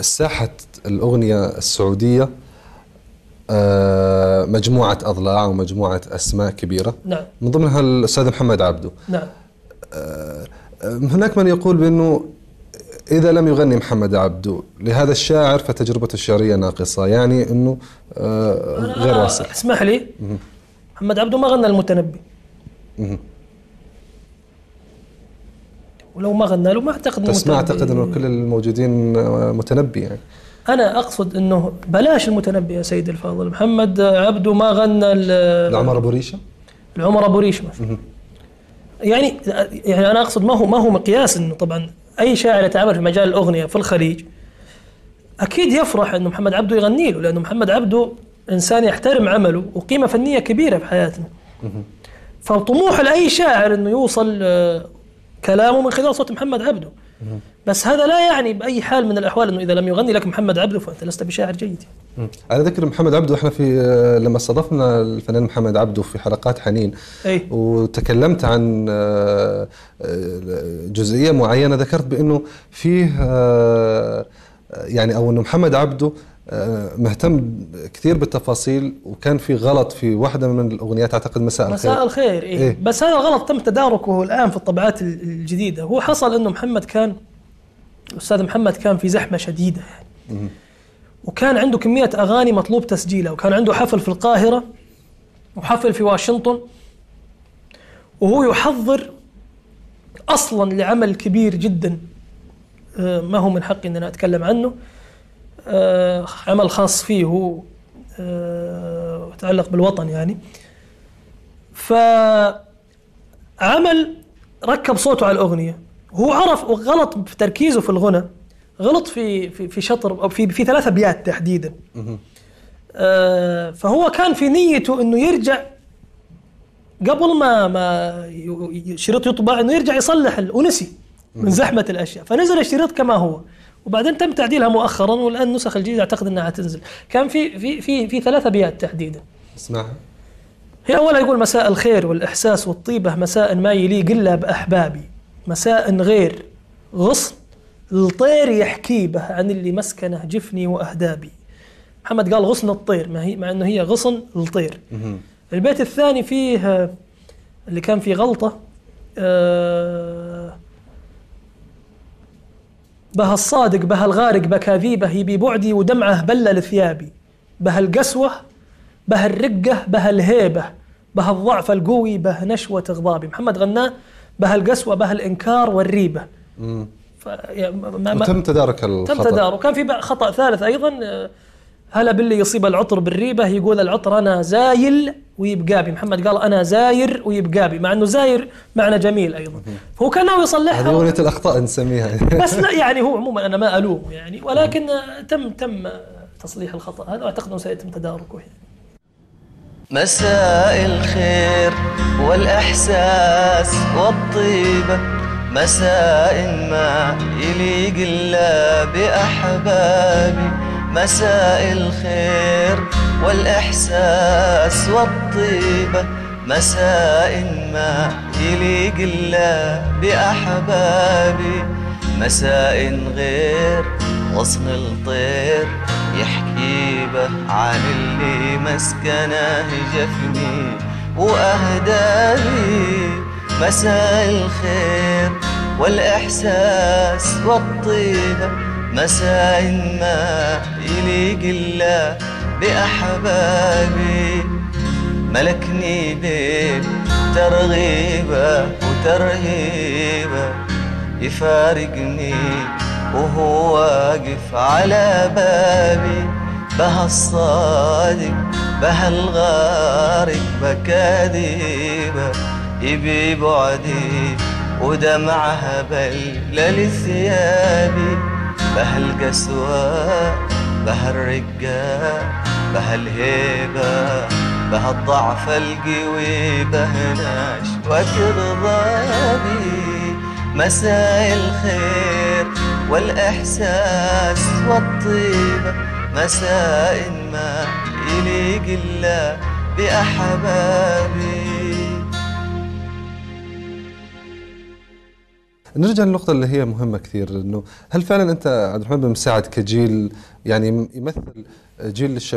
ساحة الأغنية السعودية آه، مجموعة أضلاع ومجموعة أسماء كبيرة. نعم. من ضمنها الأستاذ محمد عبده نعم. آه، هناك من يقول بأنه إذا لم يغني محمد عبده لهذا الشاعر فتجربته الشعرية ناقصة يعني أنه آه، غير واصل. اسمح لي. محمد عبده ما غنى المتنبي. ولو ما غنى له ما أعتقد بس ما أعتقد أنه كل الموجودين متنبي يعني. أنا أقصد إنه بلاش المتنبي يا سيدي الفاضل. محمد عبده ما غنى ال- لعمر أبو ريشة؟ العمر أبو ريش مثلا. يعني يعني أنا أقصد ما هو ما هو مقياس إنه طبعا أي شاعر يتعامل في مجال الأغنية في الخليج أكيد يفرح إنه محمد عبده يغني له لأنه محمد عبده إنسان يحترم عمله وقيمة فنية كبيرة في حياتنا. فطموح لأي شاعر إنه يوصل آه، كلامه من خلال صوت محمد عبده. بس هذا لا يعني بأي حال من الأحوال إنه إذا لم يغني لك محمد عبده فأنت لست بشاعر جيد. على ذكر محمد عبده إحنا في آه، لما استضفنا الفنان محمد عبده في حلقات حنين أي. وتكلمت عن آه، آه، جزئية معينة ذكرت بإنه فيه يعني أو إنه محمد عبده مهتم كثير بالتفاصيل وكان في غلط في واحدة من الأغنيات أعتقد مساء الخير. مساء الخير إيه. إيه. بس هذا غلط تم تداركه الآن في الطبعات ال- الجديدة. هو حصل إنه محمد كان الاستاذ محمد كان في زحمة شديدة يعني. وكان عنده كمية أغاني مطلوب تسجيلها وكان عنده حفل في القاهرة وحفل في واشنطن وهو يحضر أصلا لعمل كبير جدا آه، ما هو من حقي إن أنا أتكلم عنه. آه، عمل خاص فيه هو آه، يتعلق بالوطن يعني. فعمل ركب صوته على الأغنية. هو عرف وغلط في تركيزه في الغنى غلط في في في شطر أو في في ثلاث ابيات تحديدا. آه، فهو كان في نيته إنه يرجع قبل ما ما الشريط يطبع إنه يرجع يصلح ونسي من زحمة الأشياء. فنزل الشريط كما هو. وبعدين تم تعديلها مؤخرا والآن النسخ الجديدة أعتقد إنها تنزل كان في في في في ثلاث أبيات تحديدا. اسمعها هي أولا يقول مساء الخير والإحساس والطيبة مساء ما يليق إلا بأحبابي. مساء غير غصن الطير يحكي به عن اللي مسكنه جفني وأهدابي. محمد قال غصن الطير ما هي مع أنه هي غصن الطير. البيت الثاني فيه آه، اللي كان فيه غلطة بها الصادق بها الغارق بكاذيبه يبي بعدي ودمعه بلل ثيابي بها القسوة بها الرقة بها الهيبة بها الضعف القوي بها نشوة غضابي محمد غناه بها القسوة بها الإنكار والريبة. ف... يعني ما... ما... وتم تدارك تم الخطأ. تدارك. كان في خطأ ثالث أيضا آه، هلا باللي يصيب العطر بالريبة يقول العطر أنا زايل ويبقى بي. محمد قال أنا زاير ويبقى بي. مع أنه زاير معنى جميل أيضا. فهو كان ناوي هذه يصلحها أغنية الأخطاء نسميها. بس لا يعني هو عموما أنا ما ألومه يعني ولكن تم تم تصليح الخطأ. هذا أعتقد أنه سيتم تداركه يعني. مساء الخير والإحساس والطيبة. مساء ما يليق إلا بأحبابي. مساء الخير والإحساس والطيبة مساء ما يليق إلا بأحبابي. مساء غير غصن الطير يحكي به عن اللي مسكنه جفني وأهداني. مساء الخير والإحساس والطيبة مساء ما يليق إلا بأحبابي. ملكني بيك ترغيبة وترهيبة. يفارقني وهو واقف على بابي. بها الصادق بها الغارق بكاذيبة يبي بعدي ودمعها بلل ثيابي بها القسوة بها الرقة بها الهيبة بها الضعف القوي بها نشوة غضابي مساء الخير والإحساس والطيبة مساء ما يليق إلا بأحبابي. نرجع للنقطة اللي هي مهمة كثير إنه هل فعلا أنت عبد الرحمن بن مساعد كجيل يعني يمثل جيل الشباب؟